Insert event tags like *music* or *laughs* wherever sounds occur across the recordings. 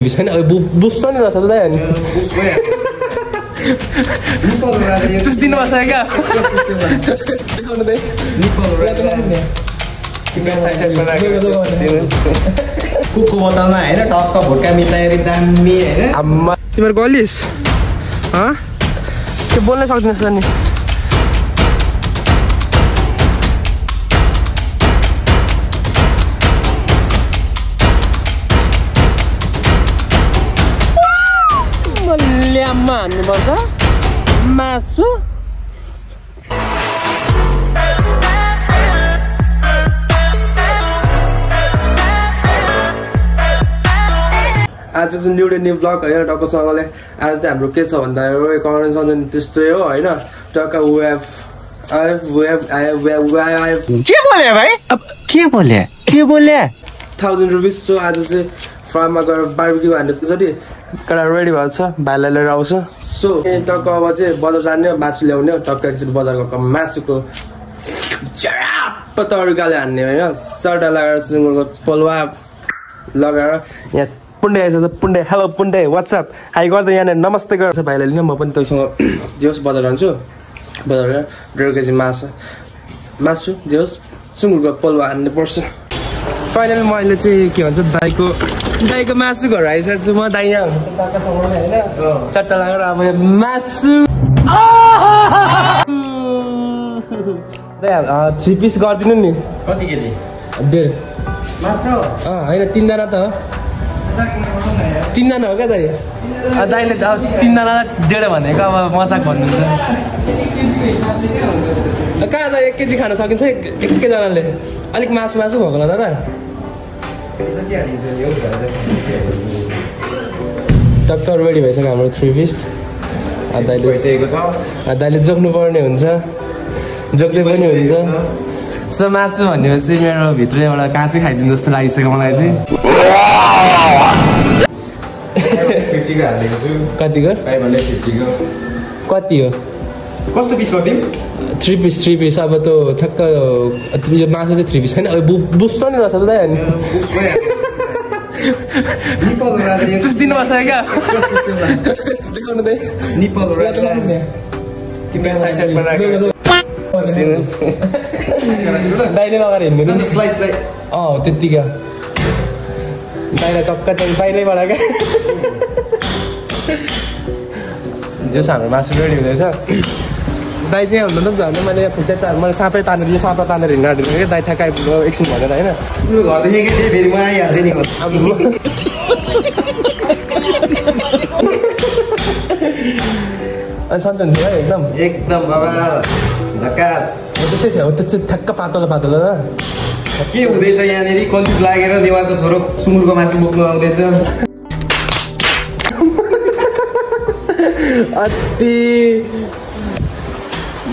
छैन अब बुप बुप्छ नि रहेछ त अनि चुस दिनुभएको छ क्या कुकको बोतलमा होइन टक्क भुट्का मिसाएर दामी होइन तिमीहरू गलिस हँ त्यो बोल्नै सक्दैनस् नि ल्याममा हान्नुपर्छ मासु आज चाहिँ न्यु डे न्यु ब्लग होइन टक्कसँगले आज चाहिँ हाम्रो के छ भन्दा कमेन्ट सन्जन त्यस्तै हो होइन टक्क के बोले भाइ अब के बोले के बोले थाउजन्ड रुपिस सो आज चाहिँ फार्ममा गएर बार्बिक्यू हान्ने त्यसरी एउटा रेडी भएको छ? भाइलाई लिएर आउँछ। सो टक्क अब चाहिँ बजार जाने मासु ल्याउने टक्क एकचोटि बजार गएको मासुको झ्याप तरिकाले हान्ने होइन? सर्टा लगाएर सुँगुरको पलुवा लगाएर यहाँ पुण्डे त पुण्डे। हेलो पुण्डे वाट्सएप हाई गर्दा यहाँनिर नमस्ते गर्छ भाइलाई लिन। म पनि तैसँग *clears throat* जे होस् बजार जान्छु। बजार डेढ केजी मासु। मासु जे होस् सुँगुरको पलुवा हान्नु पर्छ फाइनल मैले चाहिँ के भन्छ दाईको दाईको मासु घर आइसकेको छु म दाई यहाँ होइन चट्टा लगाएर अब यो मासु दाई थ्री पिस गरिदिनु नि। कति केजी? डेढ। मात्र होइन तिनजना त हो। तिनजना हो क्या दाइले त अब तिनजनालाई डेढ भनेको अब मजाक भन्नुहुन्छ। कहाँ दाइ एक केजी खान सकिन्छ एक एकैजनाले? अलिक मासु मासु भएको होला दादा। टक्क रेडी भइसक्यो हाम्रो थ्री पिस भइसकेको छ। दाइले जोग्नु पर्ने हुन्छ। जोग्दै पनि हुन्छ। सो मासु भनेपछि मेरो भित्र एउटा काँचै खाइदिनु जस्तो लागिसक्यो मलाई चाहिँ। कतिको कति हो? कस्तो पिस गरिदिउँ थ्री पिस थ्री पिस अब त्यो ठ्याक्क यो मासु चाहिँ थ्री पिस होइन अब बुप्छ नि रहेछ त दाइ अनि। चुस दिनुपर्छ क्या? देखाउनु दाइ दाइले लगाएर हिँड्नु अँ हो त्यत्तिका बाहिर टक्क चाहिँ बाहिरैबाट क्या जस हाम्रो मासु रेडी हुँदैछ। दाइ चाहिँ हुनु त झन् मैले खुट्टा ता- मैले साँपै तानेर यो साँपा तानेर हिँड्न आँटेको क्या दाइ ठ्याक्क आइपुग्यो एकछिन भनेर होइन। फेरि म आइहाल्थेँ नि अब अनि सन्चन थियो है एकदम। एकदम बाबा झकास। त्यस्तै छ हो त्यस्तै ठ्याक्क पातलो पातलो के हुँदैछ यहाँनिर? कन्फ्युज लागेर देवालको छोरो सुँगुरको मासु बोक्नु आउँदैछ। *laughs* अति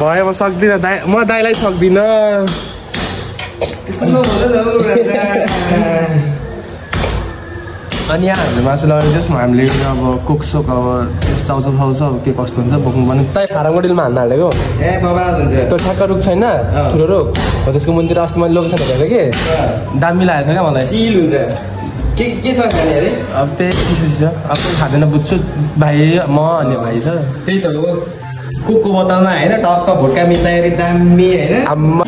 भयो म सक्दिनँ। दाइ म दाइलाई सक्दिनँ। अनि यहाँ हामीले मासु लगाएर त्यसमा हामीले अब कुक सोक अब चाउचाउ फाउँछ अब के कस्तो हुन्छ बोक्नु पर्ने। फारमको डिलमा हान्न हालेको? ए बाबा हुन्छ त्यो ठ्याक्क रुख छैन? ठुलो रुख। हो त्यसको मुनितिर अस्ति मैले लोकेसन हेरेको कि? दामी लागेको थियो क्या मलाई। चिल हुन्छ। के के छ खाने अरे? अब त्यही चिसो चिसो। अब कोही खाँदैन बुझ्छु। भाइ म अनि भाइ छ त्यही त हो। कुकको बोतलमा होइन टक्क भुट्का मिसाएर दामी होइन। आम्मा।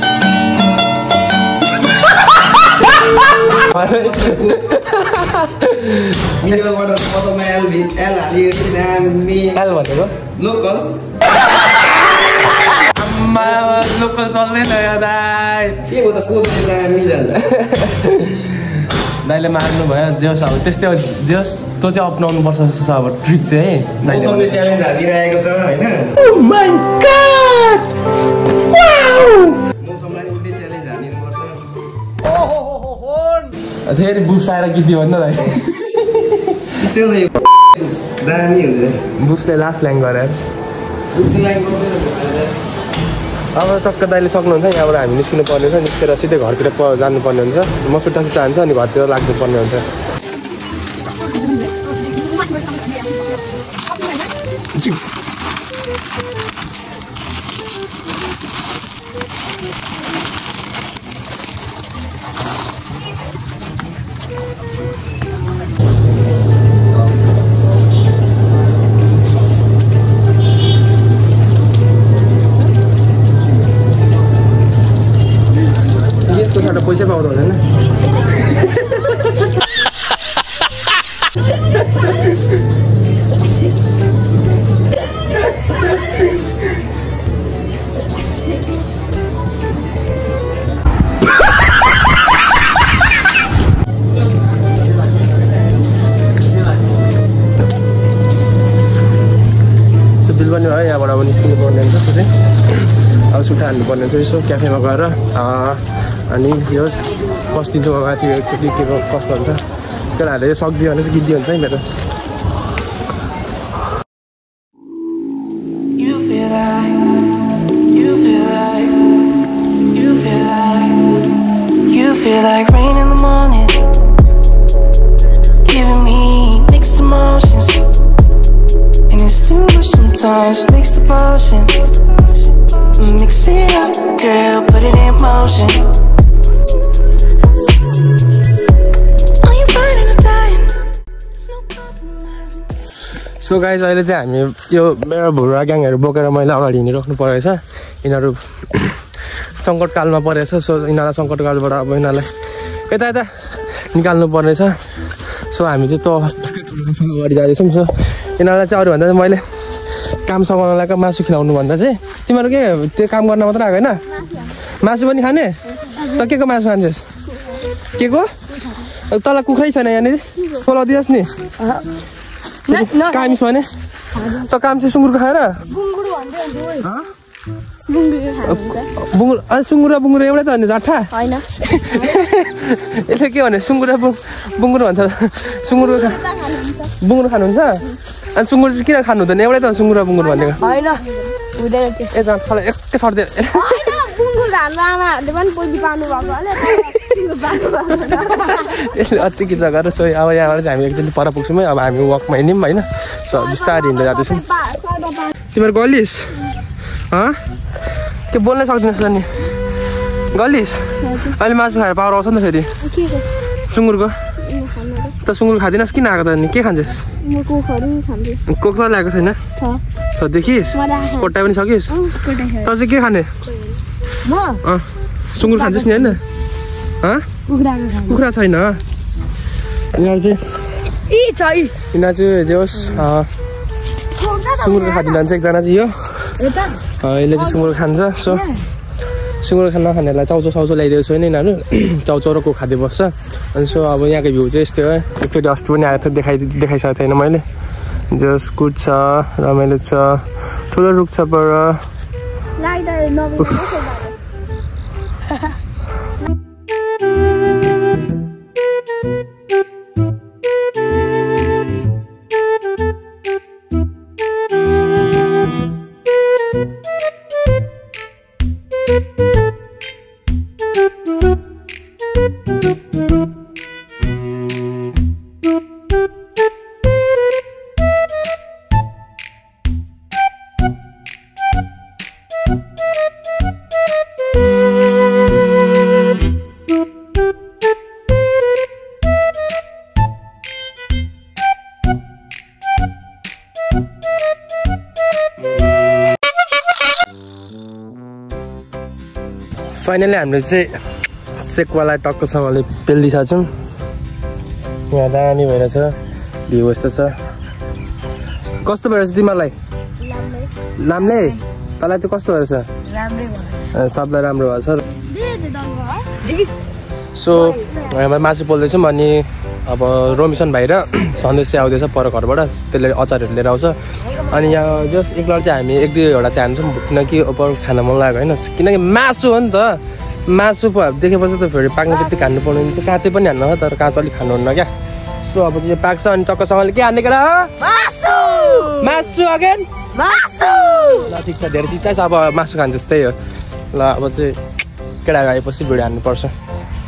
मिडलबाट बोतलमा एल भि एल हालिएको दामी। एल भनेको? लोकल लोकल चल्दैन यो दाइ। के हो त कोदो दामी जान्छ *laughs* दाइले मार्नु भयो जे होस् अब त्यस्तै जे होस् त्यो चाहिँ अप्नाउनु पर्छ जस्तो छ अब ट्रिक चाहिँ है च्यालेन्ज हालिरहेको छ होइन? हालिनुपर्छ। फेरि बुफ्स आएर गीत दियो भने दाइ त्यस्तै हो त यो। दामी हुन्छ। बुफ्सले लास्ट ल्याङ गरेर अब टक्क दाइले सक्नुहुन्छ यहाँबाट हामी निस्किनु पर्ने हुन्छ निस्केर सिधै घरतिर प जानुपर्ने हुन्छ। म सुट्टा सुट्टा हान्छ अनि घरतिर लाग्नु पर्ने हुन्छ। मासै अब निस्किनु पर्ने हुन्छ चाहिँ अब सुट्टा हाल्नुपर्ने हुन्छ यसो क्याफेमा गएर अनि यो बस्दिन्छु माथि एकचोटि के कस्तो हुन्छ केटाहरूले यो सक्दियो भने चाहिँ गिद्दियो हुन्छ है मेरो potion, mix it up, girl, put it in motion. So guys अहिले चाहिँ हामी यो मेरो भुवा ग्याङहरू बोकेर मैले अगाडि हिँडिराख्नु परेको छ यिनीहरू सङ्कटकालमा परेछ सो यिनीहरूलाई सङ्कटकालबाट अब यिनीहरूलाई यता यता निकाल्नु पर्नेछ सो हामी चाहिँ त्यो अगाडि जाँदैछौँ सो यिनीहरूलाई चाहिँ अरूभन्दा चाहिँ मैले काम सघाउनलाई मासु खिलाउनु भन्दा चाहिँ तिमीहरू के त्यो काम गर्न मात्र आएको होइन? मासु पनि खाने? त के को मासु खान्छस्? के को? तल कुखुरै छैन यहाँनिर। बोलाइदियोस् नि। कामिस भने? त काम चाहिँ सुँगुरको खाएर? बुङ्गुरु अनि सुँगुर र बुङ्गुर एउटै त हो नि जाठा? होइन। *laughs* यसले के भने सुँगुर र बुङ बुङ्गुर भन्छ। सुँगुरको खा बुङ्गुर खानुहुन्छ? अनि सुँगुर चाहिँ किन खानु हुँदैन? एउटै त सुँगुर र बुङ्गुर भनेको होइन। एकै सर्दै यसले अति कि जग्गा र सो अब यहाँबाट चाहिँ हामी एकचोटि पर पुग्छौँ है। अब हामी वकमा हिँड्यौँ होइन? बिस्तारै हिँड्दै जाँदैछौँ। तिमीहरू गलिस त्यो बोल्नै सक्दिनस् नि। गलिस अहिले मासु खाएर पावर आउँछ नि त फेरि। सुँगुरको? त। सुँगुर खाँदिनस्? किन आएको त अनि के खान्छस्? कोक त ल्याएको छैन? छ। देखिस्? कोट्टा पनि सकिस्? अँ, कोटा खायो। त चाहिँ के खाने? सुँगुर खान्छस् नि होइन? कुखुरा छैन? यिनीहरू चाहिँ यिनीहरू चाहिँ जे होस् सुँगुरको खाँदिन भन्छ एकजना चाहिँ यो। यसले चाहिँ सुँगुर खान्छ सो सुँगुर खान नखानेहरूलाई चाउचो साउचो ल्याइदिएको छु होइन यिनीहरू चाउचो र कोक खाँदै बस्छ अनि सो अब यहाँको भ्यू चाहिँ यस्तै हो एकचोटि अस्ति पनि आएको थियो देखाइ देखाइसकेको थिएन मैले जस छ रमाइलो छ ठुलो रुख छ पर फाइनली हामीले चाहिँ सेकवाला टक्कसँगले पेलिदिइसकेको छौँ। यहाँ दामी भइरहेछ भ्यू यस्तो छ। कस्तो भइरहेछ तिमीहरूलाई? लाम्ले तँलाई चाहिँ कस्तो भइरहेछ सबलाई राम्रो भएको छ सो हामी मासु पोल्दैछौँ अनि अब रोमिसन भाइ र सन्देश चाहिँ आउँदैछ पर घरबाट त्यसले अचारहरू लिएर आउँछ। अनि यहाँ जस्ट एक लड चाहिँ हामी एक दुईवटा चाहिँ हान्छौँ किनकि अब खान मन लाग्यो होइन। किनकि मासु हो नि त। मासु प देखेपछि त फेरि पाक्ने बित्तिकै हान्नु पर्ने हुन्छ। काँचै पनि हान्न हो तर काँचो अलिक खानुहुन्न क्या? सो अब चाहिँ पाक्छ अनि टक्कसँगले के हान्ने केटा? मासु! अगेन। ल ठिक छ धेरै चिज छ। अब मासु खान्छ त्यही हो। ल अब चाहिँ केटाहरू आएपछि भिडियो हान्नुपर्छ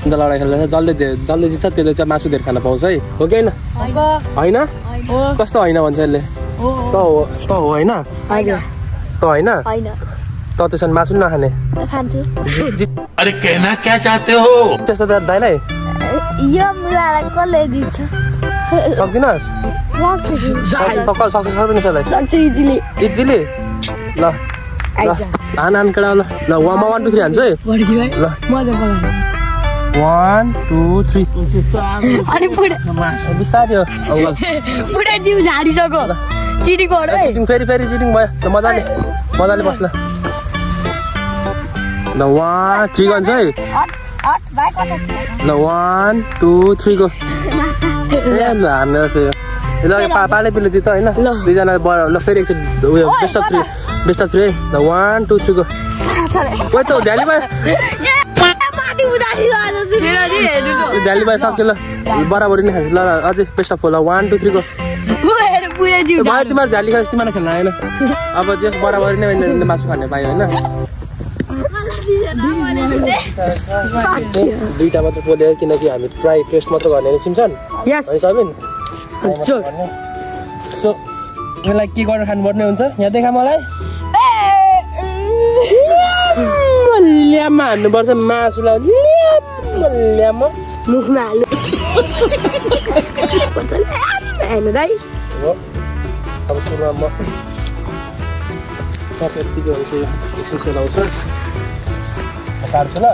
अन्त लडाइँ खेल्दा जसले धे- जसले जित्छ त्यसले चाहिँ मासु धेरै खान पाउँछ है। हो कि होइन? होइन। कस्तो होइन भन्छ यसले? त हो त हो होइन। हजुर त होइन। त त्यसो भने मासु नखाने। अरे कहना क्या चाहते हो? त्यस्तो त दाइलाई? यो मुलालाई कसले दिन्छ? सक्दिनस्? सक्छु। सक्छ सक्दैन यसलाई सक्छु इजिली। इजिली? ल ल। आइज। हान हान केटा ल ल वानमा वान टू थ्री हान्छु है। भड्की भाइ ल। मजा पगाउनु वान टू थ्री अनि पुरै बिस्तारै हो। अङ्कल पुरै जिउ झाडिसक्यो चिटी गर है? चिटिङ फेरि फेरि चिटिङ भयो। ल मजाले मजाले बस ल। वान थ्री गर्छ है? ल वान टू थ्री गो ए ल हाम्रो यो ल पाले पिले जित्छ होइन? दुईजना बर ल फेरि एकछिन उयो best of three best of three है? ल वान टू थ्री गो त भयो। *laughs* सक्यो ल। बराबरी नै खान्छ। ल अझै बेस्ट अफ ल वान टू थ्री गो पुरै जिउ भयो तिमीहरू झ्याली खान्छ तिमीहरू खेल्न आएन। अब जे बराबरी नै होइन मासु खाने पायो होइन। दुईवटा मात्र बोल्यो किनकि हामी ट्राई टेस्ट मात्र गर्ने नि सिम्सन। यस है सबिन? Sure. सो यसलाई के गरेर खानुपर्ने हुन्छ? यहाँ देखा मलाई। ल्याममा हान्नुपर्छ मासुलाई। ल्याम मुखमा हाल्नु। *laughs* अब सुरुमा म यत्तिकै हुन्छ यो एकछिन सेलाउँछु काट्छु ल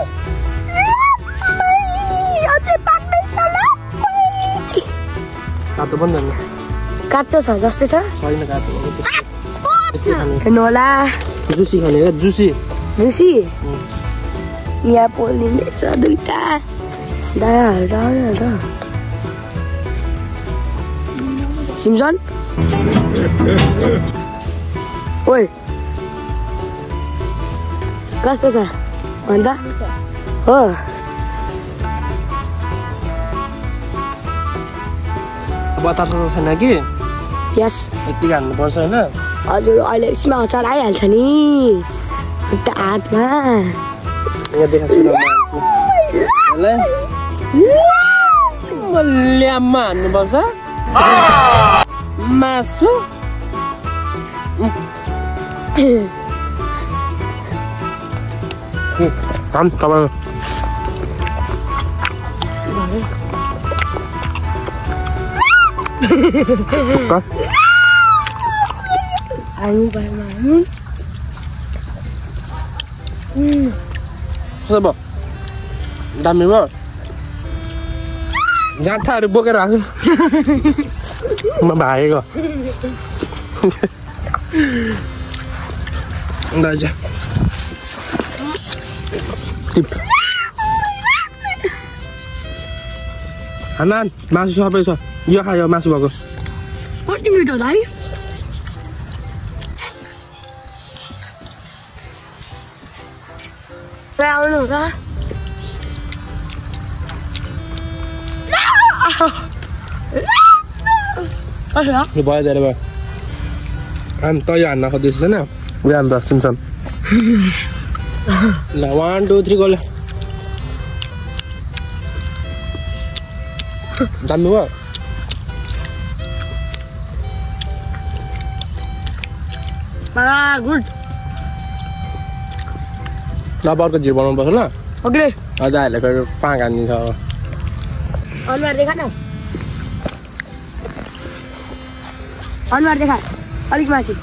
तातो पनि जानु काँचो छ जस्तै छ छैन काँचो हेर्नु होला जुसी खाने क्या जुसी जुसी यहाँ पोलिँदैछ दुइटा दायाहरू त सिमसन ओइ कस्तो छ अन्त हो बतार सतार छैन कि यस यत्तिकै हान्नुपर्छ होइन हजुर अहिले यसमा अचार आइहाल्छ नि अन्त हातमा यहाँ देखा सुरुमा हान्छु यसलाई ल्याममा हान्नुपर्छ मासु हाम तपाईँ हामी घरमा हुँ। कस्तो भयो दामी भयो जाँठाहरू बोकेर आएको म भागेको दाइज टिप खाना मासु सबै छ यो खायो मासु भएको कति मिठो दाइ आउनु त कसो यो भयो धेरै भयो अनि त यो हान्न खोज्दैछ होइन उयो हान्दा सिमसन ल वान टू थ्री गोल दामी भयो गुड ल अर्को झिर बनाउनु पर्छ ल ओके अहिले फेरि पाँक हानिदिन्छ अनुहार देखा न अनुहार देखा अलिक माथि।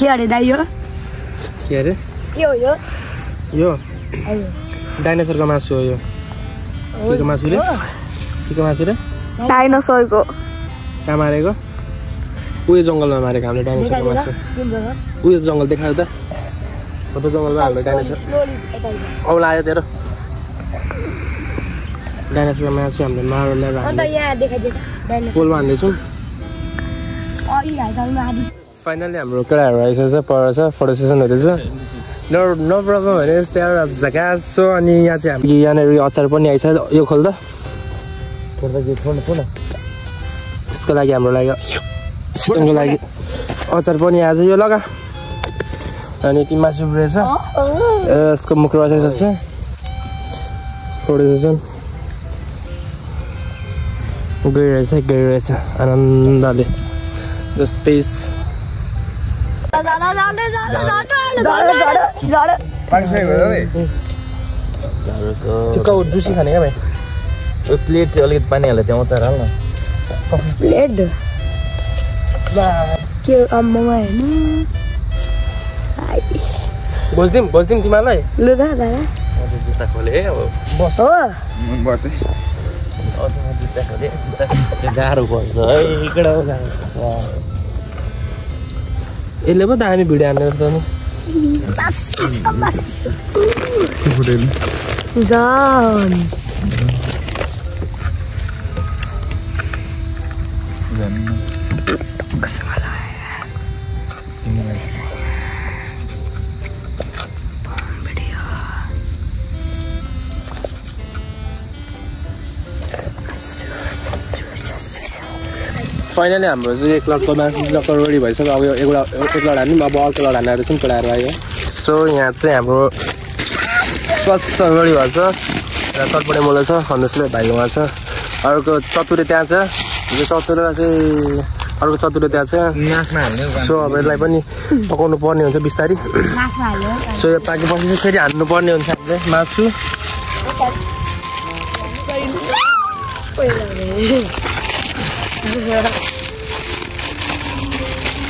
के अरे दाइ यो के अरे? के हो यो? यो। डाइनोसरको मासु हो यो। के को मासु रे? के को मासु रे? डाइनोसरको। कहाँ मारेको? उयो जङ्गलमा मारेको हामीले डाइनोसरको मासु। उयो जङ्गल देखायो त। फोटो जङ्गलमा हाम्रो डाइनोसर औला आयो तेरो डाइनोसरको मासु हामीले मारो ल्याएर डाइनोसर पोलमा हान्दैछौँ फाइनली हाम्रो केटाहरू आइसकेको छ पर छ फोटो सेसनहरू छ नो नो प्रब्लम भने एउटा झकास छ अनि यहाँ चाहिँ हामी यहाँनिर अचार पनि आइछ यो खोल्दा त्यसको लागि हाम्रो लागि चिकनको लागि अचार पनि आज यो लगा अनि ती मासु रहेछ यसको मुख रहेछ छ फोटो सेसन गइरहेछ गइरहेछ आनन्दले कौ जुसी खाने क्या भाइ प्लेट चाहिँ अलिकति पानी हालेर त्यहाँ हाल न प्लेट के आइस। बस्दिउँ बस्दिउँ तिमीहरूलाई। लु दादा जुत्ता खोले अब बस। हो। बस है। जुत्ता खोले जुत्ता गाह्रो पर्छ है इकडे हो गाह्रो पर्छ। यसले पो दामी भिडियो हान्ने रहेछ त नि। जान। फाइनली हाम्रो चाहिँ एक लडको मासु लक्कर रेडी भइसक्यो। अब एउटा एक लड हान्यौँ अब अर्को लड हानेर चाहिँ केटाहरू आयो। सो यहाँ चाहिँ हाम्रो स्वास्थ्य रेडी भएको छ। र चटपटे मुलो छ खन्नुहोस् भाइकोमा छ। अर्को चतुरे त्यहाँ छ। यो चतुरे चाहिँ अर्को चतुरे त्यहाँ छ। सो अब यसलाई पनि पकाउनु पर्ने हुन्छ बिस्तारी सो यो पाकेपछि चाहिँ फेरि हान्नु पर्ने हुन्छ हामीले। मासु।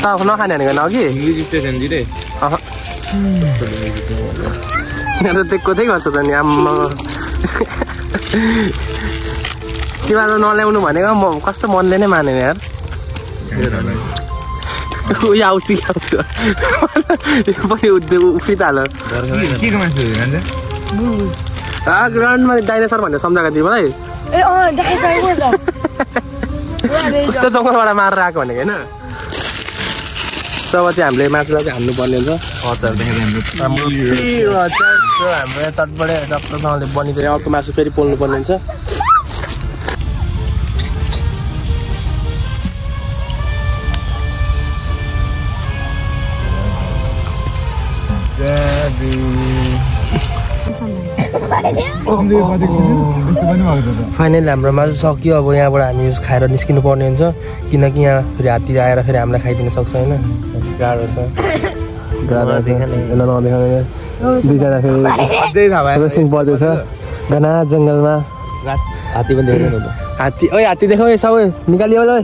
त नखाने भनेको न अह। यहाँ त त्यो कतै गर्छ त नि आम्मा तिमीलाई त नल्याउनु भनेको म कस्तो मनले नै मानेन यार उयो आउँछु कि आउँछु यो पनि के को खान्छ ग्राउन्डमा डाइनेसर भनेर सम्झाएको तिमीलाई ए अँ डाइसकेको त कस्तो जङ्गलबाट मारेर आएको भनेको होइन? तब चाहिँ हामीले मासुलाई चाहिँ हान्नुपर्ने हुन्छ। हाम्रो यहाँ चटपटे डक्टरसँगले बनिँदैन अर्को मासु फेरि पोल्नु पर्ने हुन्छ फाइनली हाम्रो मासु सक्यो अब यहाँबाट हामी खाएर निस्किनु पर्ने हुन्छ। किनकि यहाँ फेरि हात्ती आएर फेरि हामीलाई खाइदिन सक्छ होइन? गाह्रो छ। दुईजना फेरि पर्दैछ घना जङ्गलमा। हात्ती पनि देख्दैन त। हात्ती ओइ हात्ती देखाउ है सबै निकालियो ल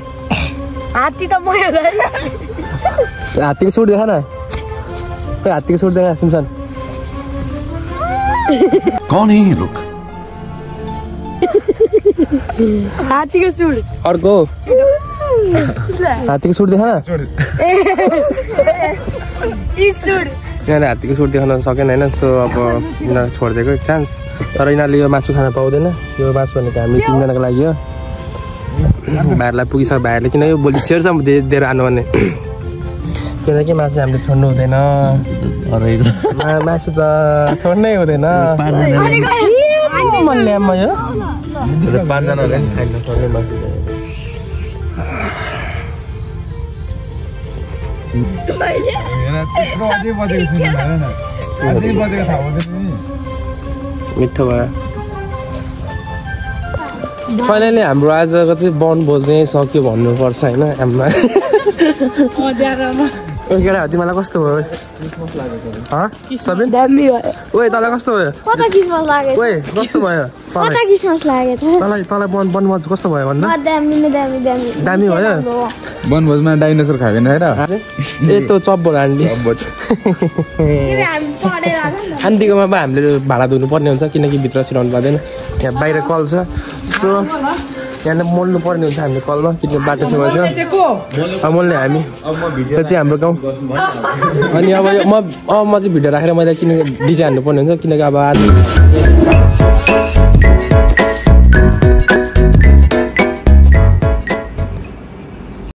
हात्ती त हात्तीको सुट देखा न। ओइ हात्तीको सुट देखा सिमसन। कौन है ये लोग? हात्तीको सुड अर्को हात्तीको सुट देखा सुड यिनीहरूले हात्तीको सुट देखाउन सकेन होइन सो अब यिनीहरू छोडिदिएको चान्स तर यिनीहरूले यो मासु खान पाउँदैन यो मासु भनेको हामी तिनजनाको लागि हो भाइहरूलाई पुगिसक्यो भाइहरूले किन यो भोलि दे- दिएर आनु भने किनकि मासु हामीले छोड्नु हुँदैन। मासु त छोड्नै हुँदैन। मिठो भयो। फाइनली हाम्रो आजको चाहिँ वनभोज चाहिँ सक्यो भन्नुपर्छ होइन आमा केटा तिमीलाई कस्तो भयो ओए तँलाई कस्तो भयो? ओए कस्तो भयो? कता तँलाई। क्रिसमस लाग्यो त तँलाई तँलाई वन वनभोज कस्तो भयो भन्दा दामी न दामी। दामी दामी भयो? वनभोजमा डाइनोसर खाएको नि होइन ए त्यो चप्पल त। आन्टीकोमा पो हामीले भाडा धुनु पर्ने हुन्छ किनकि भित्र छिराउनु पर्दैन। यहाँ बाहिर कल छ। सो यहाँनिर मोल्नु पर्ने हुन्छ हामीले कलमा किनकि बाटो छेउमा छ। मोल्ने हामी। यो चाहिँ हाम्रो गाउँ। अनि अब म अब म चाहिँ भिडियो राखेर मैले किनकि डिजे हान्नु पर्ने हुन्छ किनकि अब आज